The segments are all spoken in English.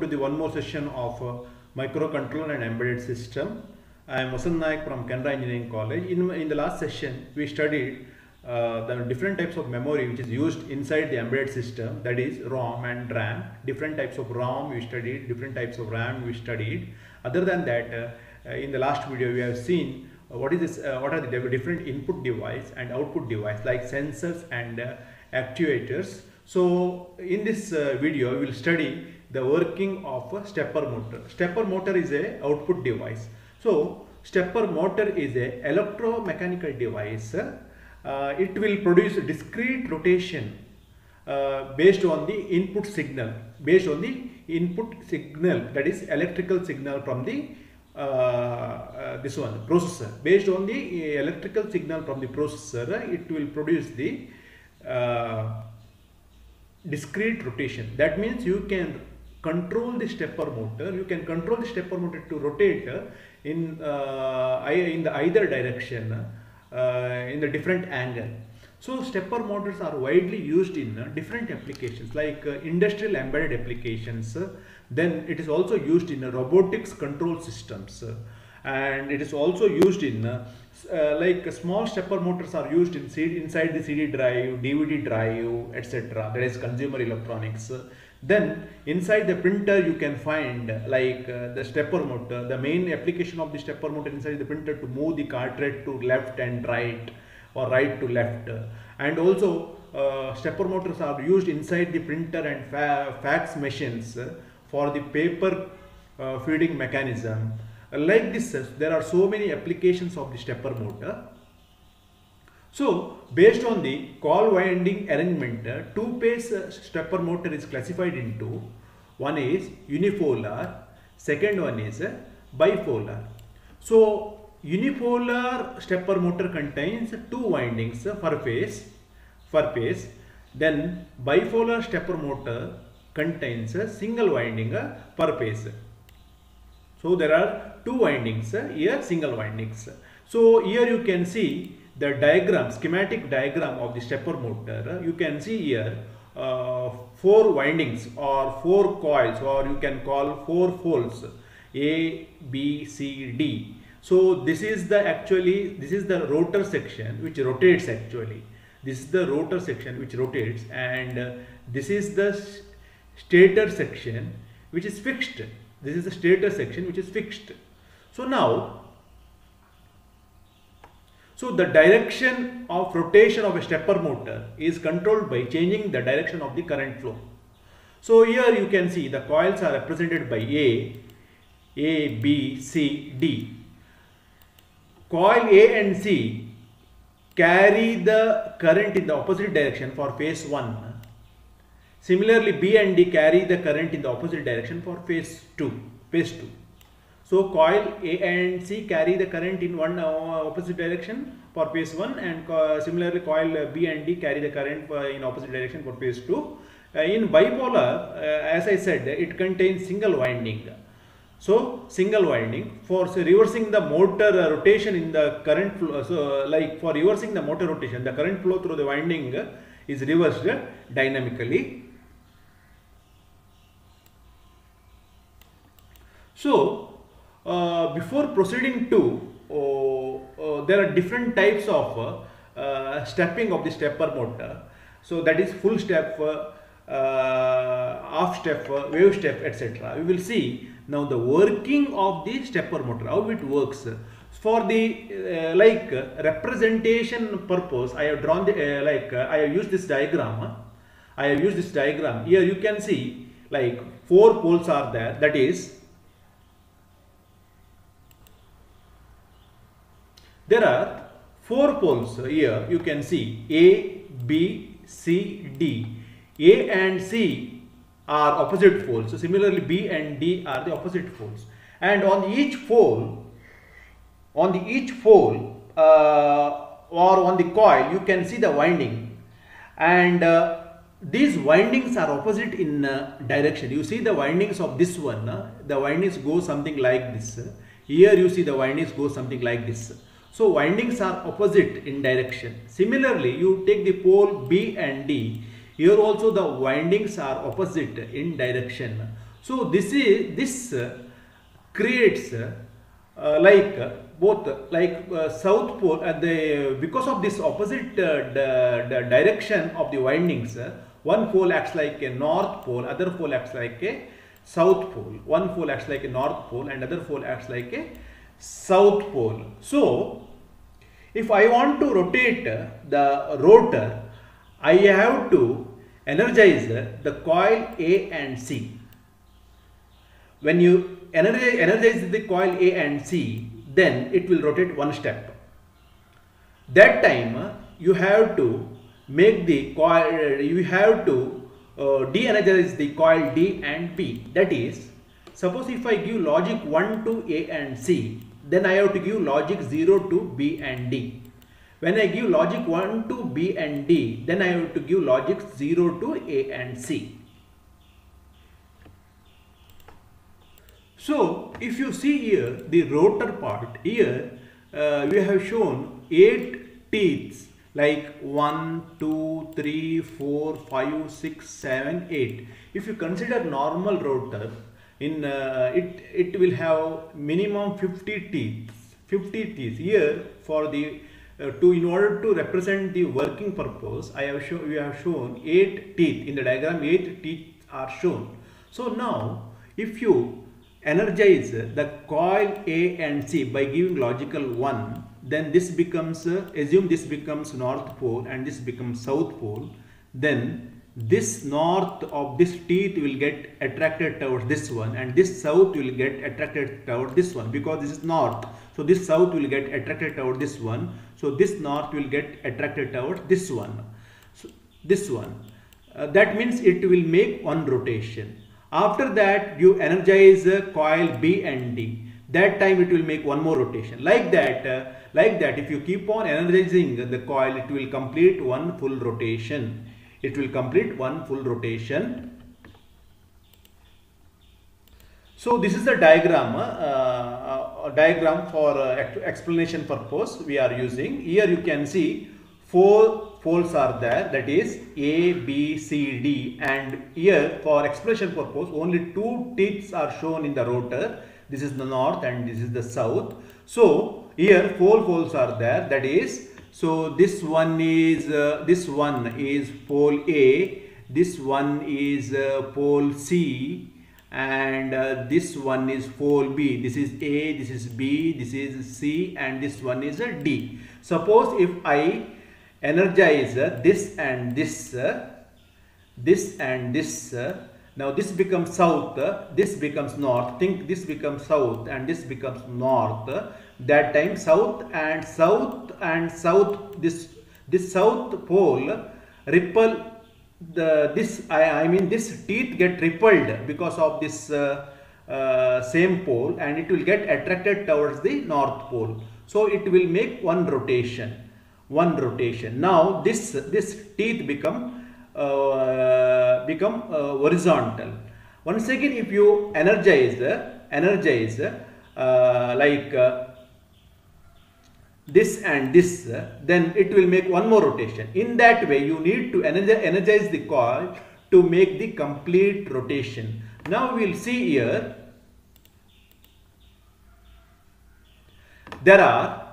To the one more session of uh, microcontroller and embedded system. I am Vasanth Nayak from Canara Engineering College. In, in the last session, we studied uh, the different types of memory which is used inside the embedded system that is ROM and RAM. Different types of ROM we studied, different types of RAM we studied. Other than that, uh, uh, in the last video we have seen uh, what is this, uh, what are the different input device and output device like sensors and actuators. So in this video we will study the working of a stepper motor. Stepper motor is a output device. So stepper motor is a electromechanical device. Uh, it will produce discrete rotation uh, based on the input signal, based on the input signal that is electrical signal from the uh, uh, this one processor. Based on the uh, electrical signal from the processor, it will produce the uh, discrete rotation. That means you can control the stepper motor. You can control the stepper motor to rotate uh, in uh, in the either direction uh, in the different angle. So stepper motors are widely used in uh, different applications like uh, industrial embedded applications. uh, then it is also used in uh, robotics control systems. uh, and it is also used in uh, uh, like uh, small stepper motors are used in inside the CD drive, DVD drive, etc. That is consumer electronics. Then inside the printer you can find like uh, the stepper motor. The main application of the stepper motor inside the printer to move the cartridge to left and right or right to left. And also uh, stepper motors are used inside the printer and fa- fax machines uh, for the paper uh, feeding mechanism. Like this, uh, there are so many applications of the stepper motor. So, based on the coil winding arrangement, uh, two-phase uh, stepper motor is classified into one is unipolar, second one is uh, bipolar. So, unipolar stepper motor contains two windings per phase, per phase. Then bipolar stepper motor contains a single winding per phase. So there are two windings here, single windings. So here you can see the diagram, schematic diagram of the stepper motor. You can see here uh, four windings or four coils or you can call four poles A, B, C, D. So this is the actually this is the rotor section which rotates actually. This is the rotor section which rotates and uh, this is the stator section which is fixed. This is the stator section which is fixed. So now, so the direction of rotation of a stepper motor is controlled by changing the direction of the current flow. So here you can see the coils are represented by A, A, B, C, D. Coil A and C carry the current in the opposite direction for phase 1 Similarly, B and D carry the current in the opposite direction for phase 2. Phase 2. So, coil A and C carry the current in one uh, opposite direction for phase 1 and co- similarly coil uh, B and D carry the current for, in opposite direction for phase 2. Uh, in bipolar, uh, as I said, it contains single winding. So, single winding for say, reversing the motor uh, rotation in the current flow. So, like for reversing the motor rotation, the current flow through the winding uh, is reversed dynamically. So, uh, before proceeding to, uh, uh, there are different types of stepping of the stepper motor. So, that is full step, half step, wave step, etc. We will see now the working of the stepper motor, how it works. For the uh, like representation purpose, I have drawn the uh, like uh, I have used this diagram. I have used this diagram. Here you can see like four poles are there. That is There are four poles here. You can see A, B, C, D. A and C are opposite poles. So similarly, B and D are the opposite poles. And on each pole, on the each pole uh, or on the coil, you can see the winding. And uh, these windings are opposite in uh, direction. You see the windings of this one. uh, the windings go something like this. Here you see the windings go something like this. So windings are opposite in direction. Similarly, you take the pole B and D. here also the windings are opposite in direction so this is this uh, creates uh, like uh, both like uh, south pole at the because of this opposite uh, the, direction of the windings uh, one pole acts like a north pole other pole acts like a south pole one pole acts like a north pole and other pole acts like a south pole so if i want to rotate the rotor i have to energize the coil a and c when you energize, the coil A and C, then it will rotate one step. That time you have to make the coil, you have to uh, de-energize the coil D and B. That is, suppose if I give logic 1 to A and C, then I have to give logic 0 to B and D. When I give logic 1 to B and D, then I have to give logic 0 to A and C. So, if you see here the rotor part, here uh, we have shown 8 teeth like 1, 2, 3, 4, 5, 6, 7, 8. If you consider normal rotor, in uh, it, it will have minimum 50 teeth. 50 teeth here for the uh, to in order to represent the working purpose I have shown we have shown 8 teeth in the diagram 8 teeth are shown. So now if you energize the coil A and C by giving logical 1 then this becomes uh, assume this becomes north pole and this becomes south pole then this north of this teeth will get attracted towards this one and this south will get attracted towards this one because this is north so this south will get attracted towards this one so this north will get attracted towards this one so this one uh, that means it will make one rotation after that, you energize coil B and D. That time it will make one more rotation. Like that, uh, like that, if you keep on energizing the coil, it will complete one full rotation. It will complete one full rotation. So this is the diagram, uh, uh, diagram for uh, explanation purpose we are using. Here you can see four poles are there that is A, B, C, D and here for explanation purpose only two teeth are shown in the rotor. This is the north and this is the south. So here four poles are there that is so this one is uh, this one is pole A, this one is uh, pole C and uh, this one is pole B. This is A, this is B, this is C and this one is a D. Suppose if I energize this and this this and this now this becomes south this becomes north think this becomes south and this becomes north that time south and south and south this this south pole repel the this I, I mean this teeth get repelled because of this uh, uh, same pole and it will get attracted towards the north pole so it will make one rotation one rotation. Now this this teeth become uh, become uh, horizontal. Once again, if you energize energize uh, like uh, this and this, then it will make one more rotation. In that way, you need to energize, the coil to make the complete rotation. Now we will see here. There are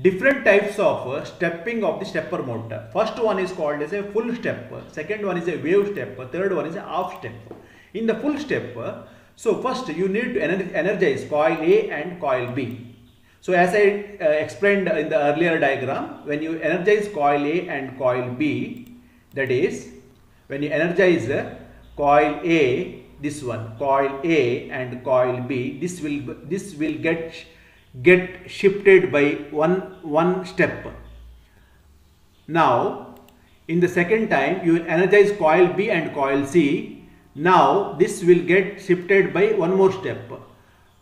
different types of uh, stepping of the stepper motor. First one is called as a full stepper, second one is a wave stepper, third one is a half stepper. In the full stepper, so first you need to energize coil A and coil B. So as I uh, explained in the earlier diagram, when you energize coil A and coil B, that is when you energize uh, coil A, this one, coil A and coil B, this will this will get get shifted by one, one step. Now, in the second time, you will energize coil B and coil C. Now, this will get shifted by one more step.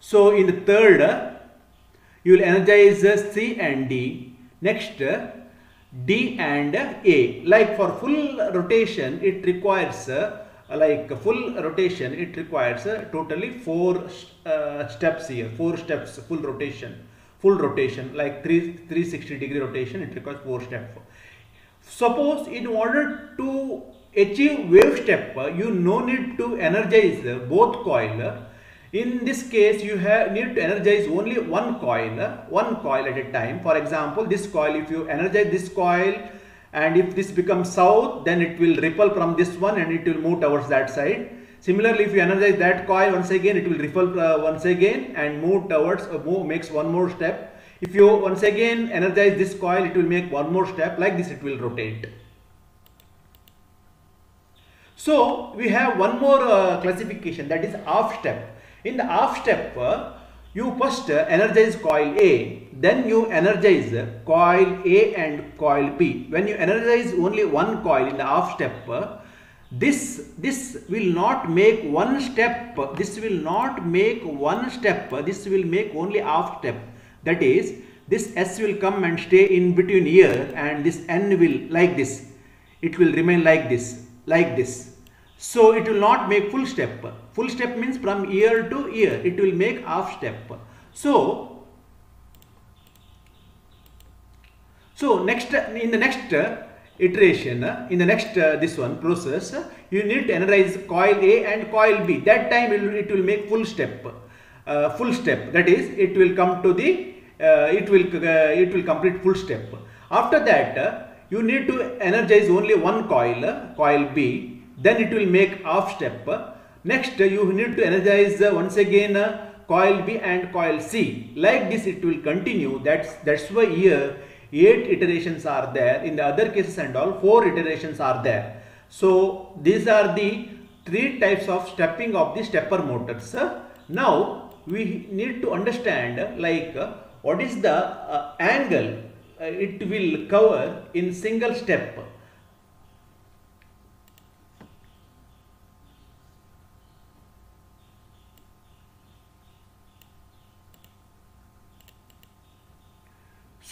So, in the third, you will energize C and D. Next, D and A. Like for full rotation, it requires like full rotation it requires uh, totally four uh, steps here four steps full rotation full rotation like 3 360 degree rotation it requires four steps Suppose in order to achieve wave step, uh, you no need to energize uh, both coil. In this case, you have need to energize only one coil, uh, one coil at a time. For example, this coil, if you energize this coil and if this becomes south, then it will ripple from this one and it will move towards that side. Similarly, if you energize that coil once again, it will ripple uh, once again and move towards, uh, move, makes one more step. If you once again energize this coil, it will make one more step. Like this, it will rotate. So we have one more uh, classification that is half step. In the half step, uh, you first uh, energize coil A, then you energize coil A and coil B. When you energize only one coil in the half step, uh, this this will not make one step. This will not make one step. This will make only half step. That is, this S will come and stay in between here, and this N will like this. It will remain like this, like this so it will not make full step. Full step means from ear to ear. It will make half step. So, so next in the next iteration, in the next uh, this one process, you need to analyze coil A and coil B. That time it will, it will make full step. Uh, full step. That is, it will come to the uh, it will it will complete full step. After that, you need to energize only one coil, coil B then it will make half step. Next you need to energize once again coil B and coil C. Like this it will continue. That's that's why here 8 iterations are there. In the other cases and all 4 iterations are there. So these are the three types of stepping of the stepper motors. Now we need to understand like what is the uh, angle uh, it will cover in single step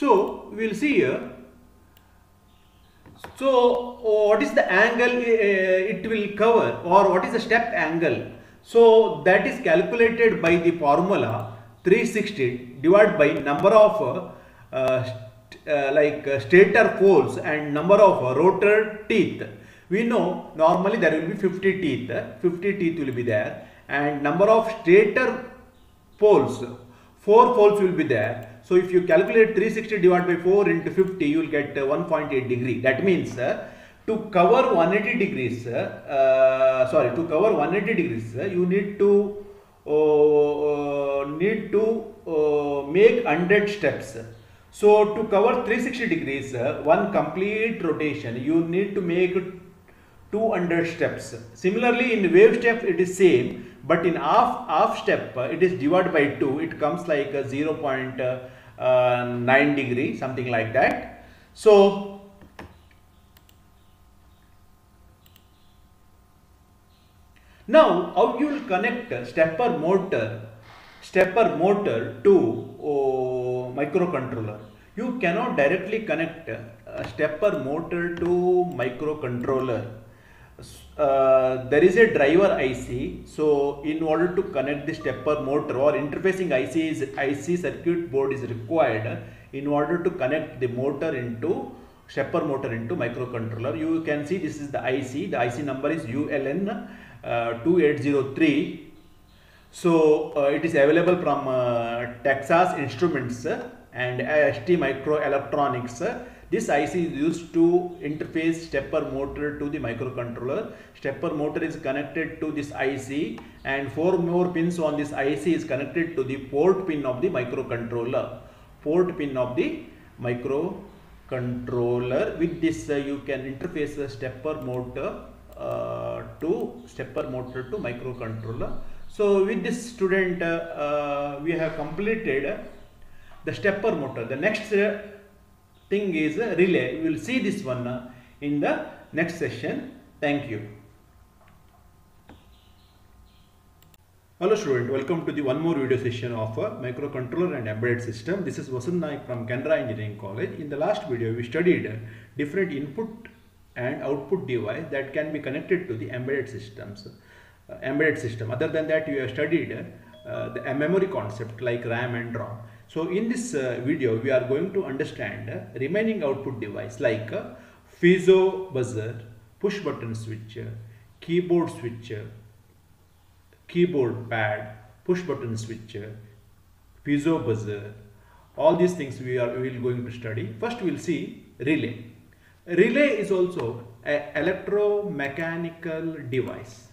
So we will see here. So what is the angle uh, it will cover or what is the step angle? So that is calculated by the formula 360 divided by number of uh, uh, like uh, stator poles and number of uh, rotor teeth. We know normally there will be 50 teeth, 50 teeth will be there and number of stator poles, 4 poles will be there so if you calculate 360 divided by 4 into 50, you will get uh, 1.8 degree. That means to cover 180 degrees, uh, sorry, to cover 180 degrees, you need to uh, need to make 100 steps. So to cover 360 degrees, one complete rotation, you need to make 200 steps. Similarly, in wave step, it is same, but in half half step, it is divided by 2. It comes like 0.5 uh, 9 degree something like that. So now how you will connect stepper motor stepper motor to oh, microcontroller you cannot directly connect uh, stepper motor to microcontroller uh, there is a driver IC. So in order to connect the stepper motor or interfacing IC is IC circuit board is required in order to connect the motor into stepper motor into microcontroller. You can see this is the IC. The IC number is ULN uh, 2803. So uh, it is available from uh, Texas Instruments and ST Microelectronics this IC is used to interface stepper motor to the microcontroller. Stepper motor is connected to this IC and four more pins on this IC is connected to the port pin of the microcontroller. Port pin of the microcontroller. With this uh, you can interface the stepper motor uh, to stepper motor to microcontroller. So with this student uh, uh we have completed the stepper motor. The next uh, thing is a relay. We will see this one uh, in the next session. Thank you. Hello student, welcome to the one more video session of a microcontroller and embedded system. This is Vasanth Nayak from Canara Engineering College. In the last video, we studied different input and output device that can be connected to the embedded systems. Uh, embedded system. Other than that, we have studied uh, the memory concept like RAM and ROM. So in this uh, video, we are going to understand uh, remaining output device like uh, piezo buzzer, push button switcher, keyboard switcher, keyboard pad, push button switcher, piezo buzzer. All these things we are we will going to study. First we will see relay. Relay is also an electromechanical device.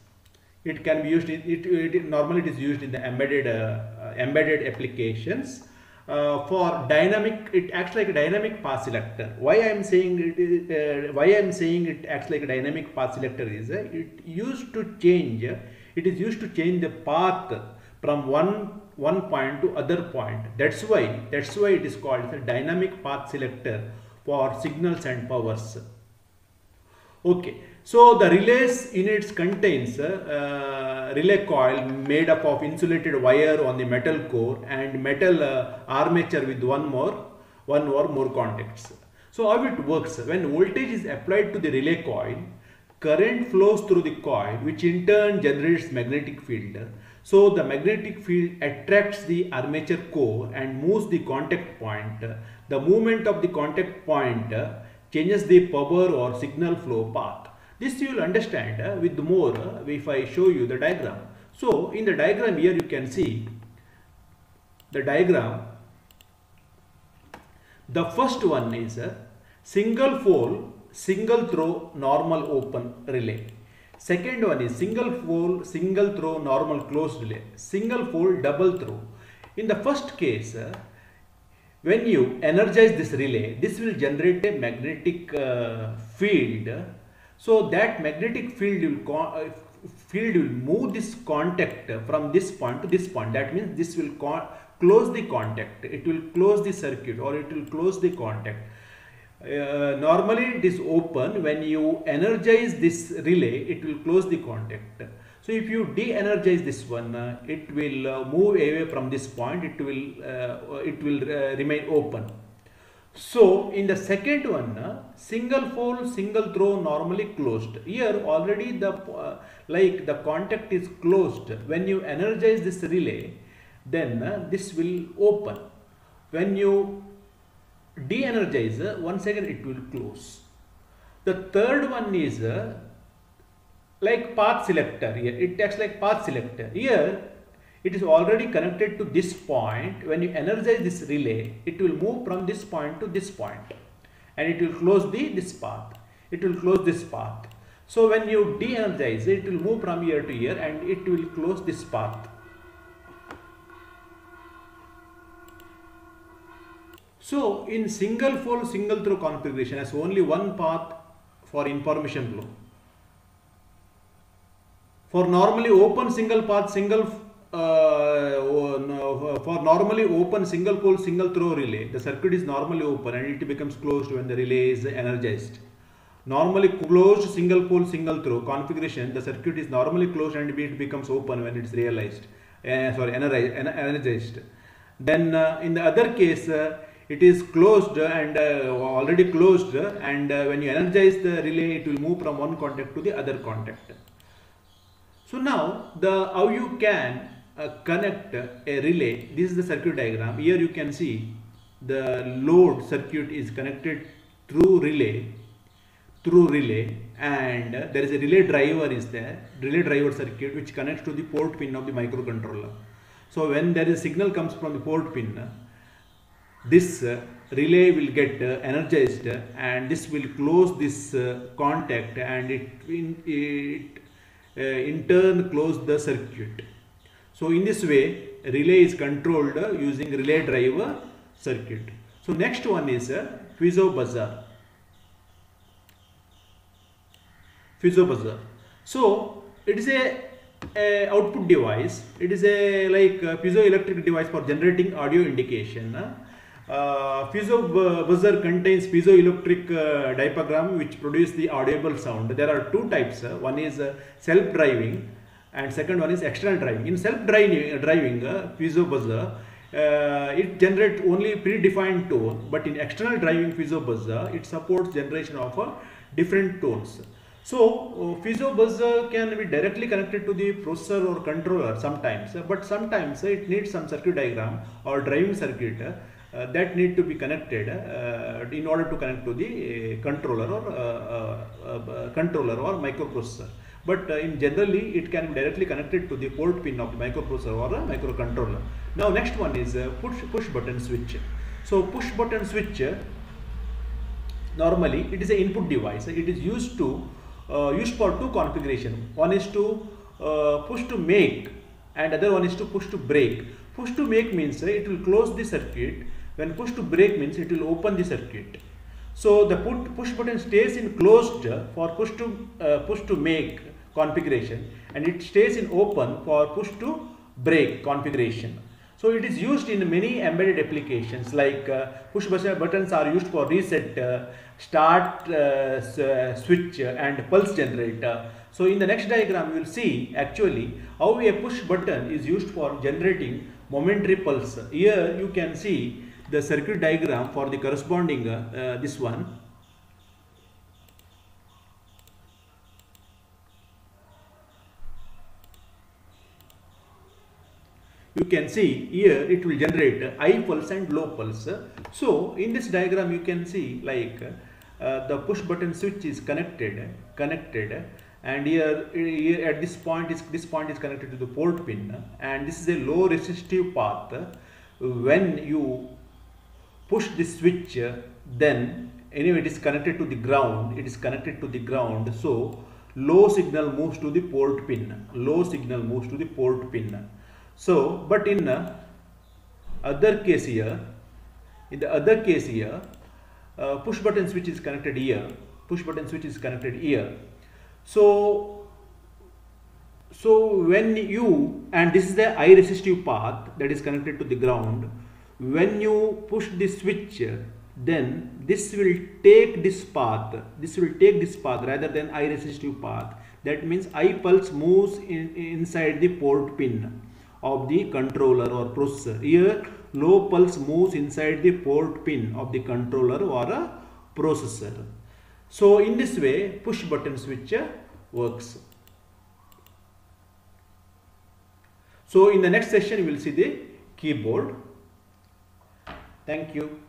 It can be used. It, it normally it is used in the embedded uh, uh, embedded applications. Uh, for dynamic, it acts like a dynamic path selector. Why I am saying it is, uh, why I am saying it acts like a dynamic path selector is uh, it used to change. It is used to change the path from one one point to other point. That's why that's why it is called a dynamic path selector for signals and powers. Okay, so the relays in its contains uh, relay coil made up of insulated wire on the metal core and metal uh, armature with one more, one or more contacts. So how it works? When voltage is applied to the relay coil, current flows through the coil which in turn generates magnetic field. So the magnetic field attracts the armature core and moves the contact point. The movement of the contact point changes the power or signal flow path. This you will understand uh, with more uh, if I show you the diagram. So in the diagram here you can see the diagram. The first one is a single pole, single throw, normal open relay. Second one is single pole, single throw, normal closed relay. Single pole, double throw. In the first case, uh, when you energize this relay, this will generate a magnetic uh, field. So that magnetic field will uh, field will move this contact from this point to this point. That means this will close the contact. It will close the circuit or it will close the contact. Uh, normally it is open when you energize this relay it will close the contact so if you de-energize this one uh, it will uh, move away from this point it will uh, it will uh, remain open so in the second one single pole single throw normally closed. Here already the uh, like the contact is closed. When you energize this relay then uh, this will open. When you de-energize uh, once again it will close. The third one is uh, like path selector here. It acts like path selector. Here it is already connected to this point. When you energize this relay it will move from this point to this point. And it will close the this path. It will close this path. So when you de-energize it will move from here to here and it will close this path. So in single pole single throw configuration has only one path for information flow. For normally open single path single for normally open single pole single throw relay the circuit is normally open and it becomes closed when the relay is energized. Normally closed single pole single throw configuration the circuit is normally closed and it becomes open when it's realized uh, sorry energized. Then uh, in the other case uh, it is closed and uh, already closed and uh, when you energize the relay it will move from one contact to the other contact. So now the how you can connect a relay. This is the circuit diagram. Here you can see the load circuit is connected through relay through relay and there is a relay driver is there relay driver circuit which connects to the port pin of the microcontroller. So when there is a signal comes from the port pin this uh, relay will get uh, energized and this will close this uh, contact and it, in, it in turn close the circuit. So in this way relay is controlled using relay driver circuit. So next one is a piezo buzzer. Piezo buzzer. So it is a, a, output device. It is a like a piezoelectric device for generating audio indication. Uh, piezo buzzer contains piezoelectric uh, diaphragm which produce the audible sound. There are two types. Uh, one is uh, self-driving and second one is external driving. In self-driving driving, uh, piezo buzzer, uh, it generates only predefined tone but in external driving piezo buzzer, it supports generation of uh, different tones. So, piezo buzzer can be directly connected to the processor or controller sometimes, but sometimes it needs some circuit diagram or driving circuit uh, that need to be connected uh, in order to connect to the uh, controller or uh, uh, uh, controller or microprocessor. But uh, in generally, it can be directly connected to the port pin of the microprocessor or a microcontroller. Now, next one is uh, push push button switch. So, push button switch uh, normally it is an input device. It is used to used for two configuration. One is to push to make and other one is to push to break. Push to make means uh, it will close the circuit. When push to break means it will open the circuit. So the put, push button stays in closed for push to uh, push to make configuration and it stays in open for push to break configuration. So it is used in many embedded applications like uh, push buttons are used for reset, uh, start uh, uh switch and pulse generator. So in the next diagram you will see actually how a push button is used for generating momentary pulse. Here you can see the circuit diagram for the corresponding uh, this one. You can see here it will generate high pulse and low pulse. So in this diagram you can see like uh, the push button switch is connected connected and here, here at this point is this point is connected to the port pin. And this is a low resistive path. When you push this switch then anyway it is connected to the ground. It is connected to the ground. So low signal moves to the port pin. Low signal moves to the port pin so but in other case here in the other case here uh, push button switch is connected here push button switch is connected here so, so when you, and this is the high resistive path that is connected to the ground, when you push this switch, then this will take this path, this will take this path rather than high resistive path. That means I pulse moves in, inside the port pin of the controller or processor. Here low pulse moves inside the port pin of the controller or a processor. So in this way push button switch works. So in the next session we will see the keyboard. Thank you.